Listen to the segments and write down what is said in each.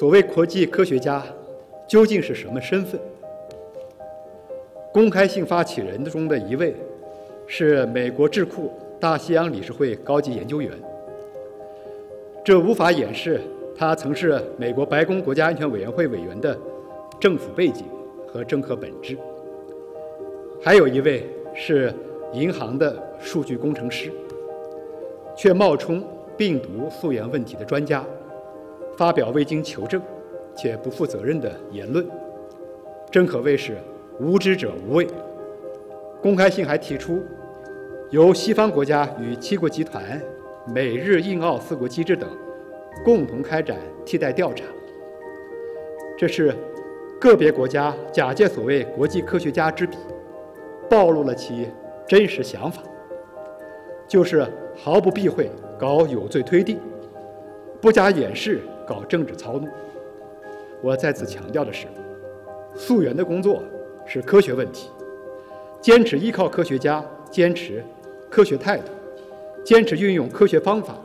所谓国际科学家究竟是什么身份？公开性发起人中的一位是美国智库大西洋理事会高级研究员，这无法掩饰他曾是美国白宫国家安全委员会委员的政府背景和政客本质。还有一位是银行的数据工程师，却冒充病毒溯源问题的专家，发表未经求证且不负责任的言论，真可谓是。无知者无畏。公开信还提出，由西方国家与七国集团、美日印澳四国机制等共同开展替代调查。这是个别国家假借所谓国际科学家之笔，暴露了其真实想法，就是毫不避讳搞有罪推定，不加掩饰搞政治操弄。我再次强调的是，溯源的工作。是科学问题，坚持依靠科学家，坚持科学态度，坚持运用科学方法，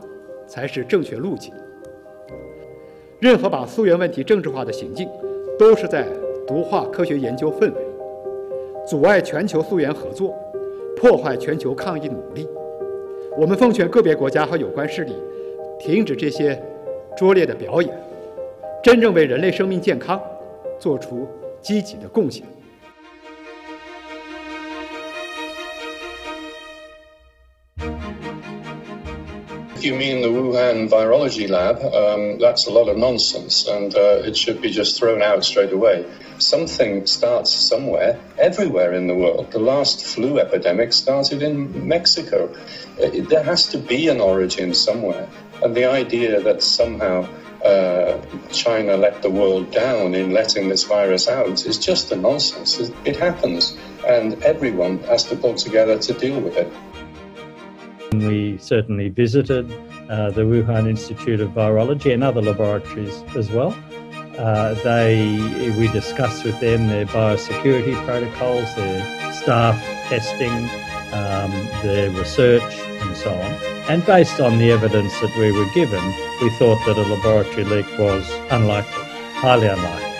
才是正确路径。任何把溯源问题政治化的行径，都是在毒化科学研究氛围，阻碍全球溯源合作，破坏全球抗疫努力。我们奉劝个别国家和有关势力，停止这些拙劣的表演，真正为人类生命健康做出积极的贡献。you mean the Wuhan virology lab, um, that's a lot of nonsense and uh, it should be just thrown out straight away. Something starts somewhere, everywhere in the world. The last flu epidemic started in Mexico. It, there has to be an origin somewhere. And the idea that somehow uh, China let the world down in letting this virus out is just a nonsense. It happens, and everyone has to pull together to deal with it. We certainly visited uh, the Wuhan Institute of Virology and other laboratories as well. Uh, they, we discussed with them their biosecurity protocols, their staff testing, um, their research, and so on. And based on the evidence that we were given, we thought that a laboratory leak was unlikely, highly unlikely.